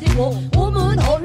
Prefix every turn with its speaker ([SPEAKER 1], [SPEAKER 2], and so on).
[SPEAKER 1] 살고 몸은 얼